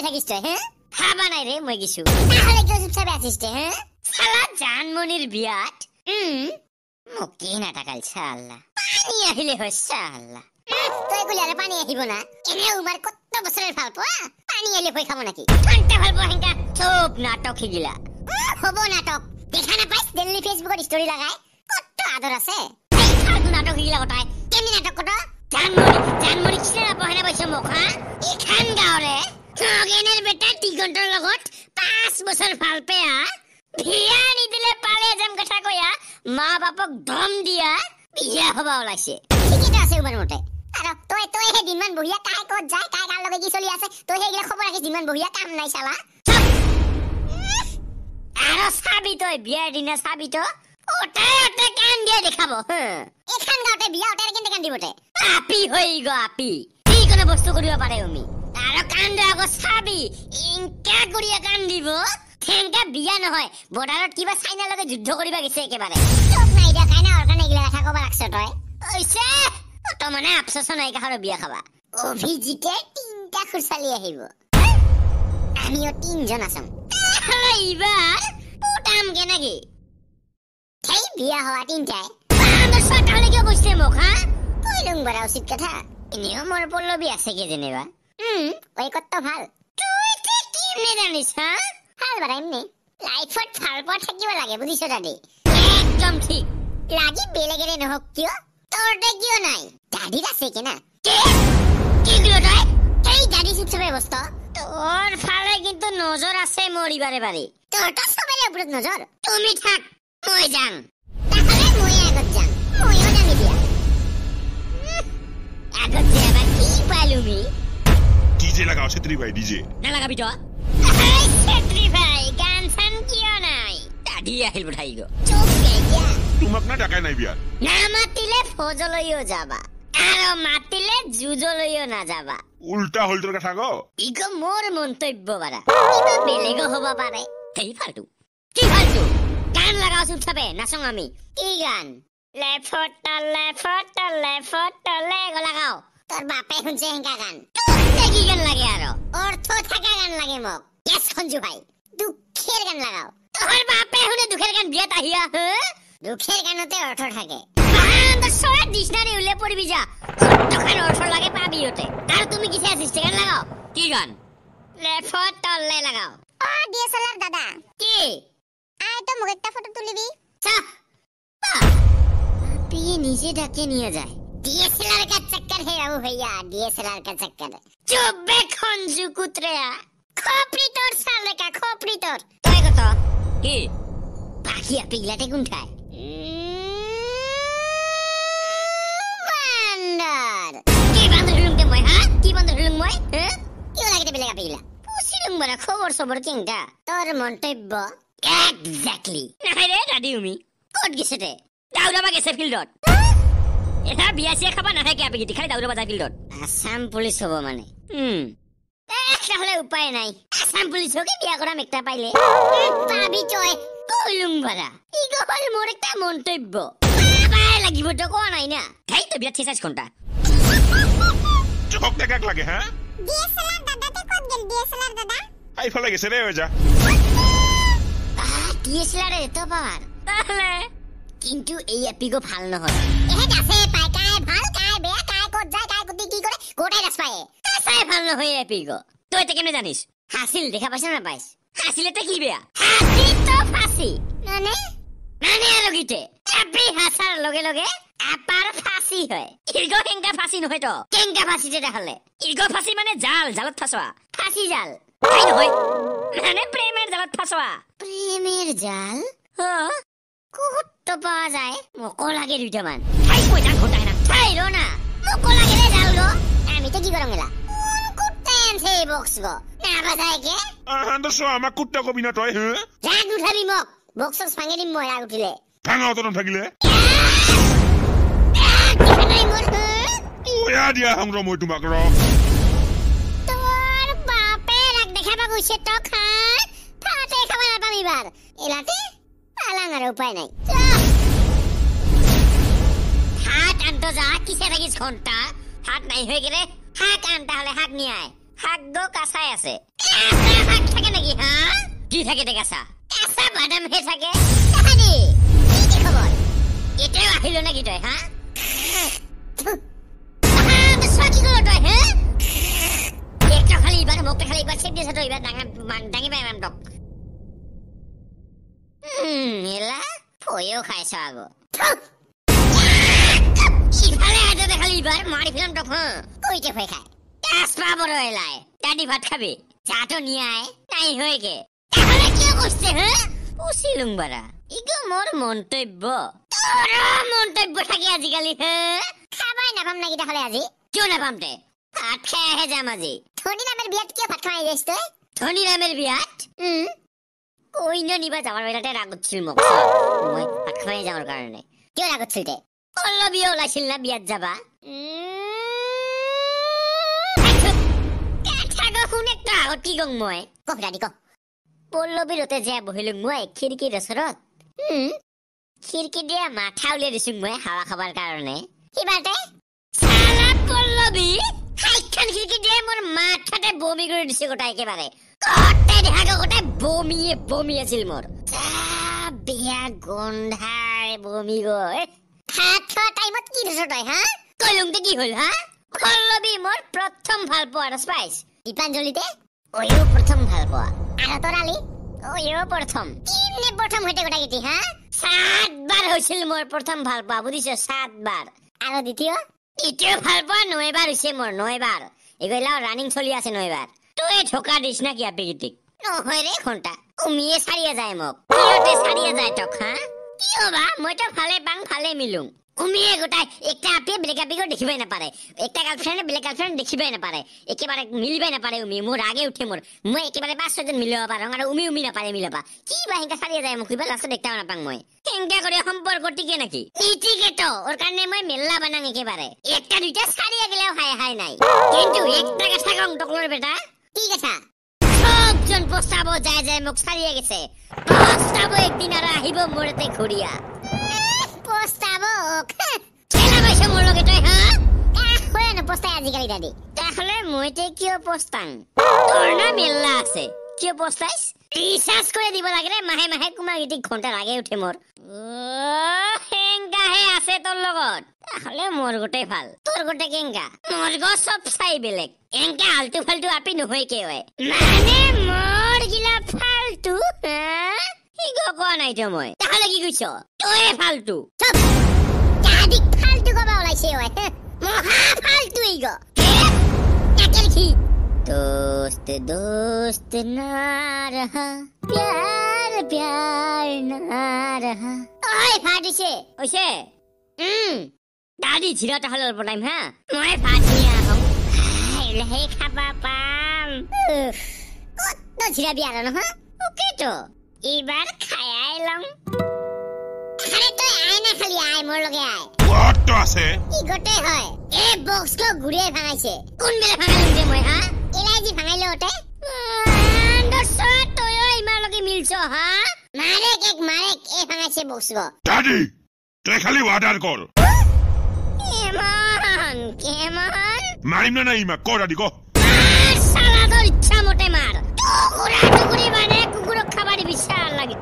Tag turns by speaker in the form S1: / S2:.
S1: শুয়ে থাকিস তই হ্যাঁ? খাবা নাই রে মই কিছু। তাহলে কিয় চুপচাপে আছিস তই হ্যাঁ? শালা জানমনির বিয়াত। উম মুক্তি নাটাকাল চাল্লা। পানী আহিলে হয় চাল্লা। তই কলি আৰু পানী আহিব না। এনে উমাৰ কত বছরের ভালো পোৱা? পানী আহিলে ভয় খাব নাকি? ঘণ্টা ভালো পোৱা হেংকা চব নাটক উম, হব নাটক। দেখা নাপাইছ দিল্লী ফেচবুকত ষ্টৰি লাগাই? কত আদর আছে? নাটক শিকিলা কটাই। কেমি নাটক কটা? জানমণি জানমণি চিনে নাপাহে না পাইছে মোক হা? এইখান নগেনৰ বেটা টিকটৰ লগত পাঁচ বছৰ ভাল পেয়া বিয়া নিদিলে পালে যাম কথা কয়া মা বাপক দম দিয়া বিয়া হবা ওলাইছে ঠিকেইতো আছে উমাৰ মতে আৰু তই তই সেই দিনমান বহিয়া কাই ক'ত যায় কাই কাৰ লগে কি চলি আছে তই সেইগিলা খবৰ ৰাখিছ দিনমান বহিয়া কাম নাই চালা আৰু চাবি তই বিয়াৰ দিনা চাবি তো ওটাই ওটাই কান দিয়া দেখাব এইখান গাঁৱতে বিয়া ওটাই কেনেকে কান্দিব তে আপি হৈ গ আপি যিকোনো বস্তু কৰিব পাৰে উমি আৰু কান্দে আকৌ চাবি। ইনকা কৰিয়া কান্দিব থেংকা বিয়া নহয় বৰ্ডাৰত কিবা চাইনাৰ লগত যুদ্ধ কৰিব গৈছে একেবাৰে। চব নাই দিয়া কাইনা অৰ কাৰণে এইগিলা কথা ক'ব লাগছ তই। হৈছে তই মানে আফচোচ নাই কাষৰ বিয়া খাবা। অভিজিতে তিনটা খুচালি আহিব। আমিও তিনজন আছম। এইবাৰ উঠাম কেনেকে? সেই বিয়া হোৱা তিনটাই। কিয় কৈছে মোক হা? কৈলুং bara উচিত কথা। এনেও মোৰ পল্লৱী আছে কি যেনিবা। উম ঐ কত ভালো। তুই তে কি এমনি জানিছ হা ভালো bara এমনি। লাইফত ভালো পোৱা থাকিব লাগে বুজিছ দাদি? একদম ঠিক। লাগি বেলেগেৰে নহওক কিয়? তোৰতে কিয় নাই। দাদিৰ আছে কি না? কি? কি কিয় তই সেই দাদি চুপচাপে বস্ত। তোৰ ফালে কিন্তু নজৰ আছে মোৰ ইবাৰে বাৰে তোৰ তো চবৰে ওপৰত নজৰ তুমি থাক, মই যাং। তাহলে মই আগত যাং। দিয়া। আগত যাবা কি পালুমি?
S2: ডিজে লাগাও ছেত্রী ভাই ডিজে
S3: নালাগাবি তো
S1: এই ছেত্ৰী ভাই গান চান কিয় নাই
S3: দাদি আহিল পঠাই গো
S2: তোমাক না ডাকাই নাই বিয়াত
S1: নামাতিলে ফৌজলৈও যাবা আৰু মাতিলে যুঁজলৈও নাযাবা
S2: উল্টা হল তোর কথা গো
S1: ইগো মোৰ মন্তব্য বাৰা কিবা বেলেগো হ'ব পাৰে
S3: সেই ফালতু
S1: কি ফালতু গান লাগাও চুপচাপে নাচোং আমি কি গান লেফট লেফট লেফট লেগো লাগাও তোর বাপে শুনছে চেহেঙ্কা গান। কি গান লাগে আরও? অর্থ থাকা গান লাগে মগ ইয়েস সঞ্জু ভাই দুঃখের গান লাগাও। তোর বাপে শুনে দুঃখের গান বিয়ে তাহিয়া দুঃখের গানতে অর্থ থাকে। সবাই ডিকশনারি উল্লে পড়বি যা। তখন অর্থ লাগে পাবি ওতে। আর তুমি কিসে আসিস গান লাগাও।
S3: কি গান?
S1: লেফট তললে লাগাও।
S4: ও ডিএসএলআর দাদা।
S1: কি?
S4: আয় তো মুখ একটা ফটো তুলিবি।
S1: চা তুই নিজে ডাকে নিয়ে যায়। ডিএসএলআর কাছে चक्कर है अब भैया डीएसएलआर का चक्कर चुप बे खंजू कुतरेया खोपड़ी तोर साले का खोपड़ी तोर तोय कत
S3: কি
S1: बाकी पिगलाटे गुंठाय বান্দর কি বান্দর হলুম তে মই হ্যাঁ কি বান্দর হলুম মই হ্যাঁ কি লাগে বেলেগা পিগলা পুছিলুম বড় খবর সবর কিংটা তোর মন্তব্য এক্স্যাক্টলি
S3: নাই ৰে দাদি উমি
S1: ক'ত গেছে দে
S3: দাউৰাবা গেছে ফিল্ডত এটা বিয়া চিয়া খাবা নাথাকে আপি খালি দাউৰাবা যায় ফিল্ডত।
S1: আসাম পুলিচ হব মানে।
S3: উম।
S1: তাহলে উপায় নাই। আসাম পুলিচকে বিয়া কৰা মেকটা পাইলে। পাবি তই কলুম ভাড়া ইগো হল মোৰ একটা মন্তব্য। পাবাই লাগিব তো কোৱা নাই না।
S3: সেই তো বিৰাট চেচাইছ ঘণ্টা
S2: চক দেখাক লাগে হ্যাঁ
S4: ডিএসএলআর দাদাতে কত গেল ডিএসএলআর দাদা?
S2: এইফালে গেছে রে যা
S1: ডিএসএলআর এত পাৱাৰ।
S3: তাহলে
S1: কিন্তু এই এপিগো ভালো নহয়। এহেত আছে ভালো নহয় এপিগো
S3: তই এতিয়া কেনে জানিছ
S1: হাসিল দেখা পাইছ না পাইছ?
S3: হাচিলেতে কি বেয়া?
S1: হাসি তো ফাঁসি। মানে মানে আৰু গীতে এপি হাসাৰ লগে লগে এপাৰ ফাঁসি হয়।
S3: ইৰ্গ হেংকা ফাঁচি নহয় তো।
S1: কেংকা ফাঁসি তেতিয়াহ'লে
S3: ইৰ্গ ফাঁচি মানে জাল জালত ফাঁচোৱা
S1: ফাঁসি জাল।
S3: তাই নহয়। মানে প্ৰেমৰ জালত ফাঁচোৱা
S1: প্ৰেমেৰ জাল?
S3: অ
S1: ক'ত পোৱা যায়? মোকো লাগে দুটামান
S3: তাই কৈ থাক ঘণ্টাই না
S1: চাই ৰ না। মোকো লাগে ৰে জাল গ। আমিতো কি কৰম গেলা? কোন কুত্তাই আনছে এই বক্স গ নাবাজায় কে
S2: আমাক কুত্তা কবি না তই হ্যাঁ
S1: মোক। চক্স দিম মই উঠিলে।
S2: ভাঙা অত নাথাকিলে
S1: দেখা নাই মোৰ হা?
S2: বেয়া দিয়া হাম মই তোমাক ৰ।
S1: তোৰ বাপে ৰাগ দেখাব গৈছে তক হা ভাতে খাব নাপাম এইবাৰ এলাতে পালাং আৰু উপায় নাই। যা। হাত আনতো যা কিসে থাকিস ঘণ্টা হাত নাই হয়ে গেলে হাক আনতে হলে হাত নিয়ে আয় হাক গো কাছাই আছে।
S5: কেঁচা থাকে নেকি হা?
S1: কি থাকে দেখাছা
S5: কেঁচা বাদামহে থাকে। তাহানি কি কি
S1: আহিল নেকি তই হা?
S5: কি তই হে?
S1: একটা খালি ইবাৰ মোক খালি ইবাৰ চেপ তই ইবাৰ ডাঙৰ মান- দাঙি পাই মাম তক।
S5: উম, এলা ফয়ো খাইছ আগো
S1: ইফালে হাততে খালি ইবাৰ মাৰি ফেলাম তক হা?
S5: কইতে ফয় খায়
S1: তেজপা বড় এলাই দাদি ভাত খাবি চাহটো নিয়াই নাই হয়গে
S5: তাহলে কিয় করছে হ্যাঁ?
S1: পুচিলুং বাৰা ইগো মোৰ মন্তব্য।
S5: তোর মন্তব্য থাকে আজিকালি হ্যাঁ? খাবাই নাপাম নাকি তাহলে আজি?
S1: কিয় নাপাম তে? ভাত খাই আহে যাম আজি।
S5: ধনী নামের বিয়াত কিয় ভাত খাই যাইছ তই?
S1: ধনী নামেৰ বিয়াত?
S5: উম।
S1: কইন্য নিবা যাবৰ বেলাতে উঠিছিল মোক। মই ভাত খাই যাবৰ কাৰণে।
S5: কিয় রাগ হচ্ছিল তে?
S1: পল্লৱী ওলাইছিল না বিয়াত যাবা? থাকো আগত কি মই?
S5: কহ দাদি কহ
S1: পল্লৱীৰ ওতে যে বহিলো মই খিৰিকীৰ ওচৰত খিৰিকী দিয়া মাথা উলিয়াই দিছো মই হাৱা খাবৰ কাৰণে।
S5: কিবাতে
S1: চালা পল্লৱী! হাইখন খিৰিকী দিয়ে মোৰ মাথাতে বমি কৰি দিছে গোটাই একেবাৰে। গোটেই দেহাটো গোটেই বমিয়ে বমি আছিল মোৰ। আহ, বেয়া গোন্ধাই বমি গৈ
S5: ভাত খোৱা টাইমত কি দিছ তই হা?
S1: কলংতে কি হ'ল হা? পল্লৱী মোৰ প্ৰথম ভাল পোৱাৰ স্পাইচ
S5: দীপাঞ্জলিতে
S1: অয়ো প্ৰথম ভালো পোৱা।
S5: আৰু তৰালি
S1: অয়ো প্ৰথম।
S5: কিমনে প্ৰথম হৈতে গোটাই গেটি হা?
S1: সাতবাৰ হৈছিল মোৰ প্ৰথম ভালো পোৱা, বুজিছ? সাতবাৰ।
S5: আৰু দ্বিতীয়
S1: দ্বিতীয় ভালো হৈছে মোৰ নয়বাৰ এইগিলা ৰানিং চলি আছে নয়বাৰ তই ঠকা দিছ না কি আপিগিটিক নহয় ৰে ঘণ্টা উমিয়ে চাৰিয়া যায় মোক। চাৰিয়া যায় তক, হা? কিয় বা? মইতো ভালে পাং ভালে মিলুং। উমিয়ে গোটাই একটা আপি বেলেগ আপিকো দেখিবই নাপাৰে একটা গাৰ্লফ্ৰেণ্ডে বেলেগ গাৰ্লফ্ৰেণ্ড দেখিবই নাপাৰে একেবাৰে মিলিবই নাপাৰে উমি মোৰ আগে উঠে মোৰ মই একেবাৰে পাঁচ ছয়জন মিলাব পাৰোঁ আৰু উমি উমি নাপাৰে মিলাবা কি বা সেনেকা চাৰিয়া যায় মোক কিবা লাষ্টত দেখাও নাপাং মই। কেংকা কৰি সম্পৰ্ক টিকে নেকি? নিটিকেতো ওর কাৰণে মই মেল্লা বানাং একেবাৰে একটা, দুইটা চাৰিয়া গেলেও হাই হাই নাই। কিন্তু একটা কথা কওঁ টকলৰ বেটা।
S5: কি কথা
S1: সবজন প্ৰস্তাৱ যায় যায় মোক চাৰিয়া গেছে। প্ৰস্তাৱ একদিন আৰু আহিব মোৰ এতে পাইছ মোৰ লগে তই হা?
S5: হয় নপস্তাই আজিকালি দাদি।
S1: তাহলে মইতে কিয় পস্তাং তোৰ না মেল্লা আছে। কিয় পস্তাইছ? ৰিচাৰ্জ কৰি দিব লাগে ৰে মাহে মাহে কুমাৰ গীতি ঘণ্টাৰ আগে উঠে মোৰ। কেংকাহে আছে তোৰ লগত। তাহলে মোৰ গোটেই ভাল। তোৰ গোটেই কেংকা মোৰ গো চব চাই বেলেগ। এংকা আলটু ফালটু আপি নহয় কে হয়? মানে মোৰ গিলা ফালটু হা? সি গো কোৱা নাইতো মই? তাহলে কি কৈছ? তয়ে ফালটু।
S5: ফালতু কবা ওলাইছে ঐ মহা ফালতু এই গো তাকে লিখি
S1: दोस्त दोस्त ना रहा प्यार प्यार ना रहा
S5: ঐ ফাটিছে
S1: ওইছে উম দাদি জিৰা তাহলে বনাইম হা মই ভাত নিয়ে আহোঁ
S5: লাহে খাবা পাম কত জিৰাবি আৰু নহয়
S1: ওকেতো এইবাৰ খাই লওঁ
S5: আরে তই দেখালি আই মোৰ লগে আই
S2: ঘৰটো আছে?
S5: কি গোটেই হয়। এই বক্সটো ঘূৰিয়ে ভাঙাইছে।
S1: কোন বেলে ভাঙালো যে মই হা?
S5: এলাই যে ভাঙাই
S1: লওঁতে তই ইমান লগে মিলছ হা?
S5: মাৰেক এক মাৰেক এই ভাঙাইছে বক্সটো।
S2: দাদি তই খালি ৱাৰ্ডাৰ কৰ।
S1: কেমান কেমান?
S2: মাৰিম নে নাই ইমা কৰ দাদি ক।
S1: সালাদৰ ইচ্ছা মতে মাৰ। তোৰ ঘূৰা মানে কুকুৰক খাব দিবি চাল লাগি